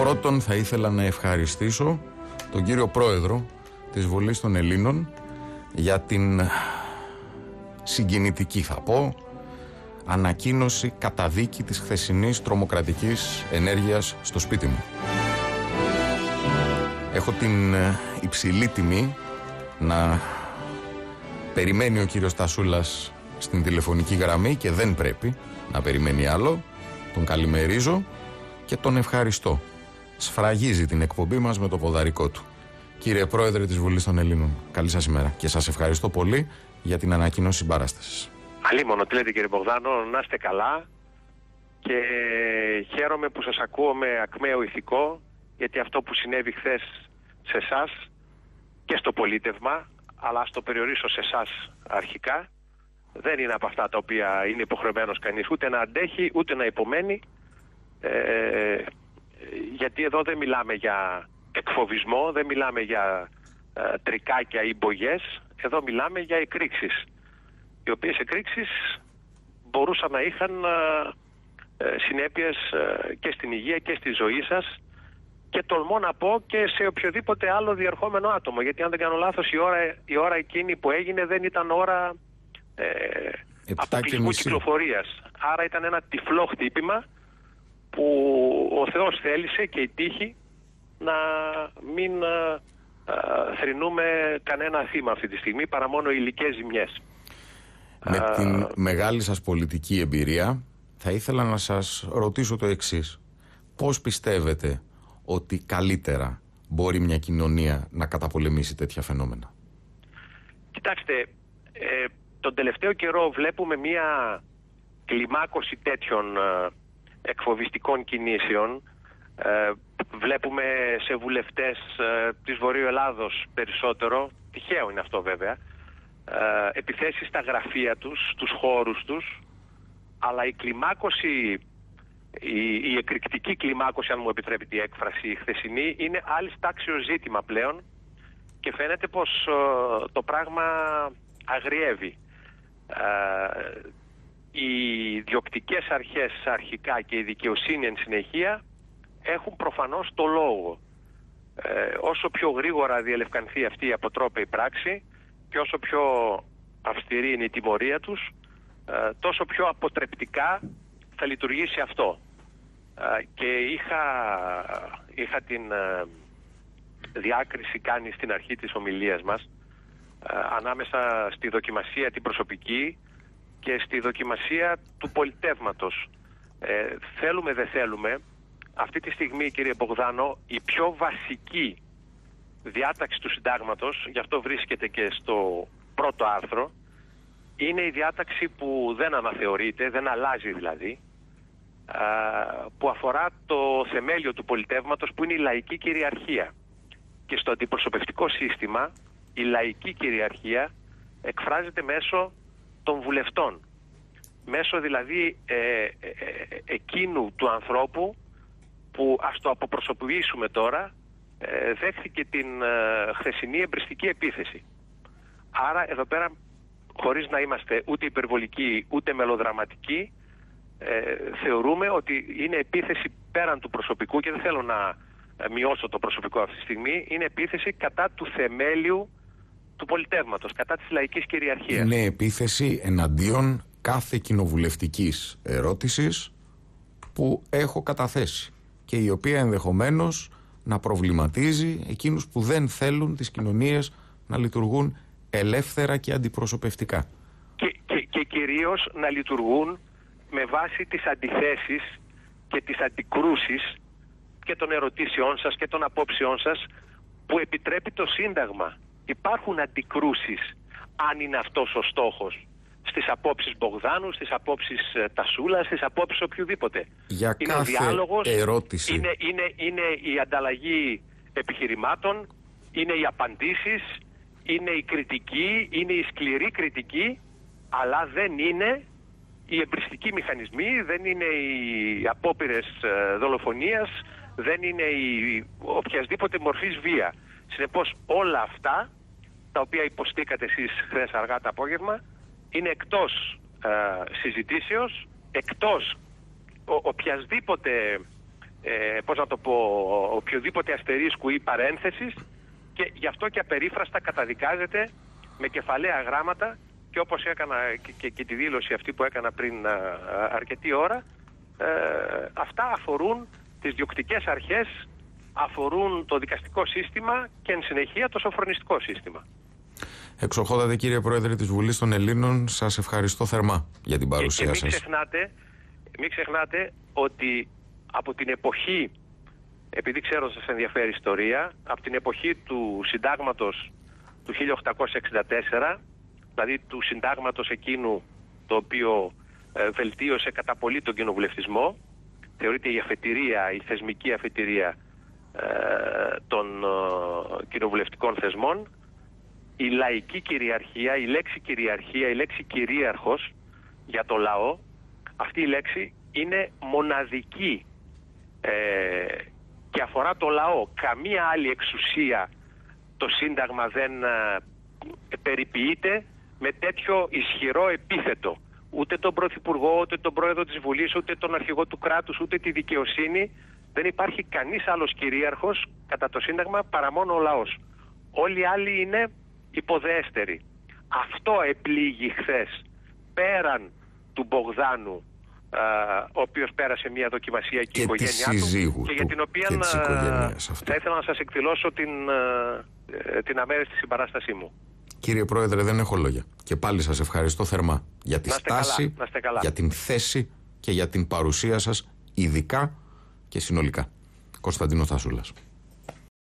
Πρώτον θα ήθελα να ευχαριστήσω τον κύριο Πρόεδρο της Βουλής των Ελλήνων για την συγκινητική θα πω ανακοίνωση καταδίκη της χθεσινής τρομοκρατικής ενέργειας στο σπίτι μου. Έχω την ε, υψηλή τιμή να περιμένει ο κύριος Τασούλας στην τηλεφωνική γραμμή και δεν πρέπει να περιμένει άλλο. Τον καλημερίζω και τον ευχαριστώ. Σφραγίζει την εκπομπή μας με το ποδαρικό του. Κύριε Πρόεδρε της Βουλής των Ελλήνων, καλή σας ημέρα και σας ευχαριστώ πολύ για την ανακοίνωση συμπαράστασης. Αλίμονο, τι λέτε κύριε Μπογδάνο, να είστε καλά και χαίρομαι που σας ακούω με ακμαίο ηθικό γιατί αυτό που συνέβη χθες σε εσάς και στο πολίτευμα αλλά στο περιορίσω σε εσάς αρχικά δεν είναι από αυτά τα οποία είναι υποχρεωμένος κανείς ούτε να αντέχει ούτε να υπομένει ε, γιατί εδώ δεν μιλάμε για εκφοβισμό, δεν μιλάμε για ε, τρικάκια ή μπογιές, εδώ μιλάμε για εκρήξεις οι οποίες εκρήξεις μπορούσαν να είχαν ε, ε συνέπειες ε, και στην υγεία και στη ζωή σας. Και τολμώ να πω και σε οποιοδήποτε άλλο διερχόμενο άτομο γιατί αν δεν κάνω λάθος η ώρα, η ώρα εκείνη που έγινε δεν ήταν ώρα ε, αποκλεισμού κυκλοφορίας. Άρα ήταν ένα τυφλό χτύπημα που ο Θεός θέλησε και η τύχη να μην ε, ε, θρυνούμε κανένα θύμα αυτή τη στιγμή παρά μόνο υλικές ζημιές. Με την μεγάλη σας πολιτική εμπειρία θα ήθελα να σας ρωτήσω το εξής. Πώς πιστεύετε ότι καλύτερα μπορεί μια κοινωνία να καταπολεμήσει τέτοια φαινόμενα; Κοιτάξτε, ε, τον τελευταίο καιρό βλέπουμε μια κλιμάκωση τέτοιων ε, εκφοβιστικών κινήσεων. Ε, βλέπουμε σε βουλευτές ε, της Βορείου Ελλάδος περισσότερο, τυχαίο είναι αυτό βέβαια, ε, επιθέσεις στα γραφεία τους, στους χώρους τους, αλλά η κλιμάκωση, η, η εκρηκτική κλιμάκωση, αν μου επιτρέπετε η έκφραση, η χθεσινή, είναι άλλη τάξιο ζήτημα πλέον και φαίνεται πως ε, το πράγμα αγριεύει. Ε, οι διοκτικές αρχές αρχικά και η δικαιοσύνη εν συνεχεία έχουν προφανώς το λόγο. Ε, όσο πιο γρήγορα διελευκανθεί αυτή η αποτρόπαιη πράξη, και όσο πιο αυστηρή είναι η τιμωρία τους, ε, τόσο πιο αποτρεπτικά θα λειτουργήσει αυτό. Ε, και είχα, είχα την ε, διάκριση κάνει στην αρχή της ομιλίας μας ανάμεσα στη δοκιμασία την προσωπική και στη δοκιμασία του πολιτεύματος. θέλουμε δεν θέλουμε, αυτή τη στιγμή κύριε Μπογδάνο, η πιο βασική διάταξη του συντάγματος, γι' αυτό βρίσκεται και στο πρώτο άρθρο, είναι η διάταξη που δεν αναθεωρείται, δεν αλλάζει δηλαδή, που αφορά το θεμέλιο του πολιτεύματος που είναι η λαϊκή κυριαρχία. Και στο αντιπροσωπευτικό σύστημα η λαϊκή κυριαρχία εκφράζεται μέσω των βουλευτών. Μέσω δηλαδή ε, ε, ε, εκείνου του ανθρώπου που ας το αποπροσωποποιήσουμε τώρα ε, δέχθηκε την ε, χθεσινή εμπριστική επίθεση. Άρα εδώ πέρα χωρίς να είμαστε ούτε υπερβολικοί ούτε μελοδραματικοί ε, θεωρούμε ότι είναι επίθεση πέραν του προσωπικού και δεν θέλω να ε, μειώσω το προσωπικό αυτή τη στιγμή είναι επίθεση κατά του θεμέλιου του πολιτεύματος, κατά της λαϊκής κυριαρχίας. Είναι επίθεση εναντίον κάθε κοινοβουλευτικής ερώτησης που έχω καταθέσει και η οποία ενδεχομένως να προβληματίζει εκείνους που δεν θέλουν τις κοινωνίες να λειτουργούν ελεύθερα και αντιπροσωπευτικά. Και, και, και κυρίως να λειτουργούν με βάση τις αντιθέσεις και τις αντικρούσεις και των ερωτήσεών σας και των απόψεών σας που επιτρέπει το Σύνταγμα. Υπάρχουν αντικρούσεις αν είναι αυτός ο στόχος στις απόψεις Μπογδάνου, στις απόψεις ε, Τασούλα, στις απόψεις οποιοδήποτε. Για είναι κάθε διάλογος, ερώτηση. Είναι, είναι, είναι η ανταλλαγή επιχειρημάτων, είναι οι απαντήσεις, είναι η κριτική, είναι η σκληρή κριτική, αλλά δεν είναι οι εμπριστικοί μηχανισμοί, δεν είναι οι απόπειρες ε, δολοφονίας, δεν είναι η οποιασδήποτε μορφής βία. Συνεπώς όλα αυτά τα οποία υποστήκατε εσείς χθες αργά το απόγευμα είναι εκτός ε, συζητήσεως, εκτός ο, οποιασδήποτε ε, πώς να το πω, οποιοδήποτε αστερίσκου ή παρένθεσης και γι' αυτό και απερίφραστα καταδικάζεται με κεφαλαία γράμματα και όπως έκανα και, και, τη δήλωση αυτή που έκανα πριν αρκετή ώρα, ε, αυτά αφορούν τις διοκτικές αρχές, αφορούν το δικαστικό σύστημα και εν συνεχεία το σοφρονιστικό σύστημα. Εξοχότατε κύριε Πρόεδρε της Βουλής των Ελλήνων, σας ευχαριστώ θερμά για την παρουσία και, και μην σας. Ξεχνάτε, μην ξεχνάτε ότι από την εποχή, επειδή ξέρω ότι σας ενδιαφέρει η ιστορία, από την εποχή του συντάγματος του 1864, δηλαδή του συντάγματος εκείνου το οποίο ε, βελτίωσε κατά πολύ τον κοινοβουλευτισμό, θεωρείται η αφετηρία, η θεσμική αφετηρία ε, των ε, κοινοβουλευτικών θεσμών, η λαϊκή κυριαρχία, η λέξη κυριαρχία, η λέξη κυρίαρχος για το λαό, αυτή η λέξη είναι μοναδική ε, και αφορά το λαό. Καμία άλλη εξουσία το Σύνταγμα δεν ε, περιποιείται με τέτοιο ισχυρό επίθετο. Ούτε τον Πρωθυπουργό, ούτε τον Πρόεδρο της Βουλής, ούτε τον Αρχηγό του κράτους, ούτε τη δικαιοσύνη. Δεν υπάρχει κανείς άλλος κυρίαρχος κατά το Σύνταγμα παρά μόνο ο λαός. Όλοι οι άλλοι είναι υποδέστεροι. Αυτό επλήγει χθες πέραν του Μπογδάνου ο οποίος πέρασε μια δοκιμασία και, η οικογένειά του και για την οποία θα ήθελα να σας εκδηλώσω την, ε, την αμέριστη συμπαράστασή μου. Κύριε Πρόεδρε, δεν έχω λόγια. Και πάλι σας ευχαριστώ θερμά για τη στάση, για την θέση και για την παρουσία σας, ειδικά και συνολικά. Κωνσταντίνο Θασούλας.